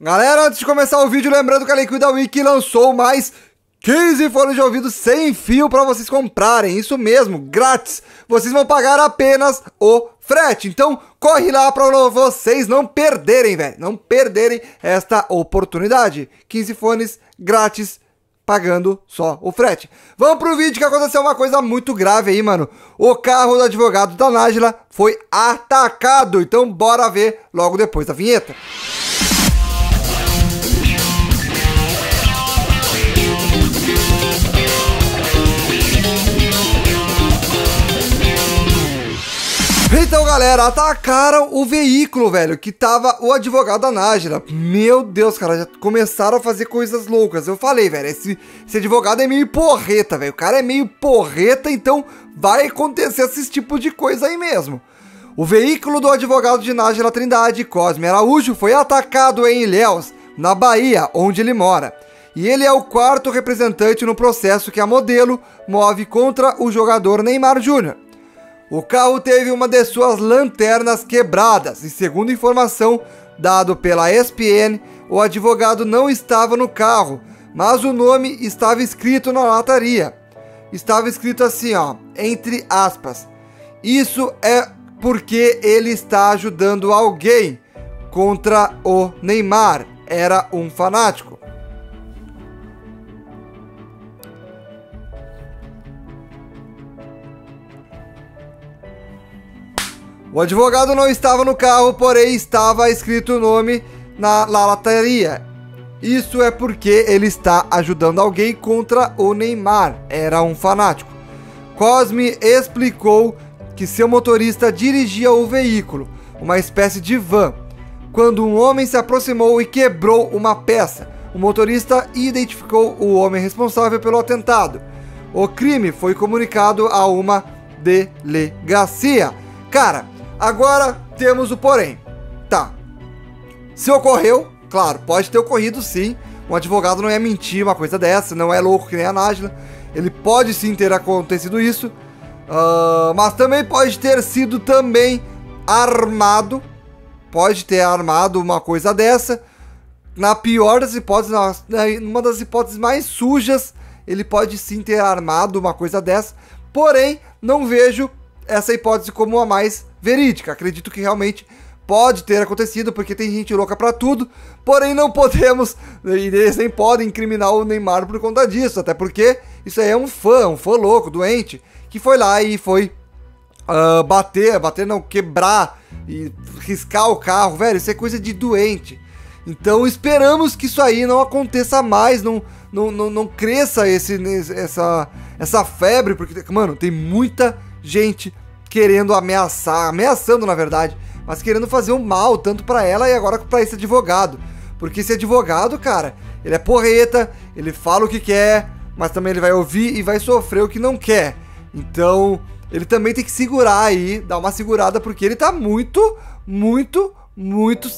Galera, antes de começar o vídeo, lembrando que a Liquid Week lançou mais 15 fones de ouvido sem fio para vocês comprarem. Isso mesmo, grátis. Vocês vão pagar apenas o frete. Então, corre lá para vocês não perderem, velho. Não perderem esta oportunidade. 15 fones grátis pagando só o frete. Vamos pro vídeo que aconteceu uma coisa muito grave aí, mano. O carro do advogado da Nájila foi atacado. Então, bora ver logo depois da vinheta. Então, galera, atacaram o veículo, velho, que tava o advogado da Nájila. Meu Deus, cara, já começaram a fazer coisas loucas. Eu falei, velho, esse, esse advogado é meio porreta, velho. O cara é meio porreta, então vai acontecer esse tipo de coisa aí mesmo. O veículo do advogado de Nájila Trindade, Cosme Araújo, foi atacado em Ilhéus, na Bahia, onde ele mora. E ele é o quarto representante no processo que a modelo move contra o jogador Neymar Júnior. O carro teve uma de suas lanternas quebradas e, segundo informação dado pela ESPN, o advogado não estava no carro, mas o nome estava escrito na lataria. Estava escrito assim, ó, entre aspas. Isso é porque ele está ajudando alguém contra o Neymar. Era um fanático. O advogado não estava no carro, porém estava escrito o nome na, lataria. Isso é porque ele está ajudando alguém contra o Neymar. Era um fanático. Cosme explicou que seu motorista dirigia o veículo, uma espécie de van, quando um homem se aproximou e quebrou uma peça. O motorista identificou o homem responsável pelo atentado. O crime foi comunicado a uma delegacia. Cara, Agora temos o porém. Tá. Se ocorreu, claro, pode ter ocorrido sim. Um advogado não ia mentir uma coisa dessa, não é louco que nem a Nájila. Ele pode sim ter acontecido isso. Uh, mas também pode ter sido também armado. Pode ter armado uma coisa dessa. Na pior das hipóteses, numa das hipóteses mais sujas, ele pode sim ter armado uma coisa dessa. Porém, não vejo essa hipótese como a mais verídica. Acredito que realmente pode ter acontecido, porque tem gente louca para tudo, porém não podemos, e eles nem podem incriminar o Neymar por conta disso, até porque isso aí é um fã, um fã louco, doente, que foi lá e foi uh, bater, bater não, quebrar e riscar o carro, velho, isso é coisa de doente. Então esperamos que isso aí não aconteça mais, não, não, não, não cresça esse, essa, essa febre, porque, mano, tem muita gente querendo ameaçar, ameaçando na verdade, mas querendo fazer um mal tanto para ela e agora para esse advogado. Porque esse advogado, cara, ele é porreta, ele fala o que quer, mas também ele vai ouvir e vai sofrer o que não quer. Então, ele também tem que segurar aí, dar uma segurada, porque ele tá muito, muito, muito,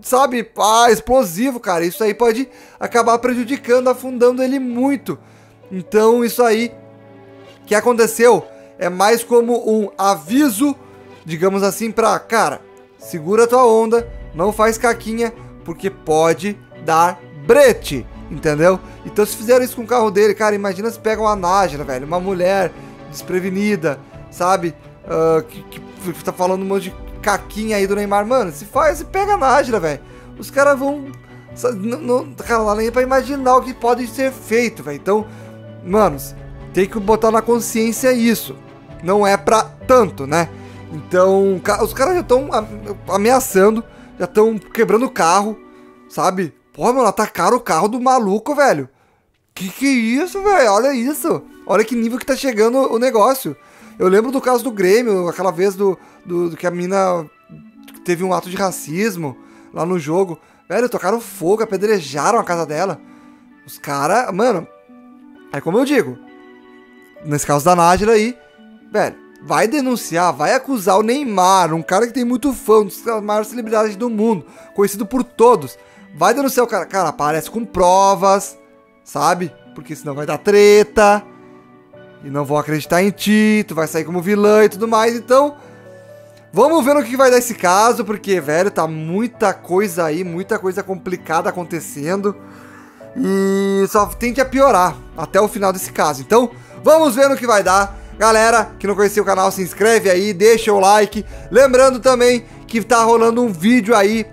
sabe, ah, explosivo, cara. Isso aí pode acabar prejudicando, afundando ele muito. Então, isso aí que aconteceu é mais como um aviso, digamos assim, pra cara, segura tua onda, não faz caquinha, porque pode dar brete, entendeu? Então se fizeram isso com o carro dele, cara, imagina se pegam uma Nájera, velho, uma mulher desprevenida, sabe? Uh, que, que tá falando um monte de caquinha aí do Neymar, mano, se faz, se pega a Nájera, velho. Os caras vão. Não, não, cara, lá nem é pra imaginar o que pode ser feito, velho. Então, manos, tem que botar na consciência isso não é pra tanto, né? Então, os caras já estão ameaçando, já estão quebrando o carro, sabe? Pô, mano, atacaram o carro do maluco, velho. Que que é isso, velho? Olha isso. Olha que nível que tá chegando o negócio. Eu lembro do caso do Grêmio, aquela vez do, do, do que a mina teve um ato de racismo lá no jogo. Velho, tocaram fogo, apedrejaram a casa dela. Os caras, mano, é como eu digo. Nesse caso da Nájila aí, velho, vai denunciar, vai acusar o Neymar, um cara que tem muito fã, um dos maiores celebridades do mundo, conhecido por todos. Vai denunciar o cara, cara, aparece com provas, sabe? Porque senão vai dar treta. E não vão acreditar em ti, tu vai sair como vilã e tudo mais. Então, Vamos ver no que vai dar esse caso, porque, velho, tá muita coisa aí, muita coisa complicada acontecendo. E só tende a piorar até o final desse caso. Então, vamos ver no que vai dar. Galera que não conhecia o canal, se inscreve aí, deixa o like. Lembrando também que tá rolando um vídeo aí.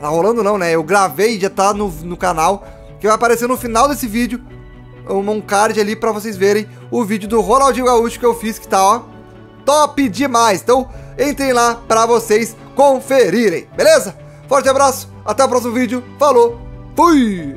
Tá rolando não, né? Eu gravei, já tá no, no canal. Que vai aparecer no final desse vídeo. Um card ali pra vocês verem o vídeo do Ronaldinho Gaúcho que eu fiz, que tá, ó, top demais. Então, entrem lá pra vocês conferirem, beleza? Forte abraço, até o próximo vídeo. Falou, fui!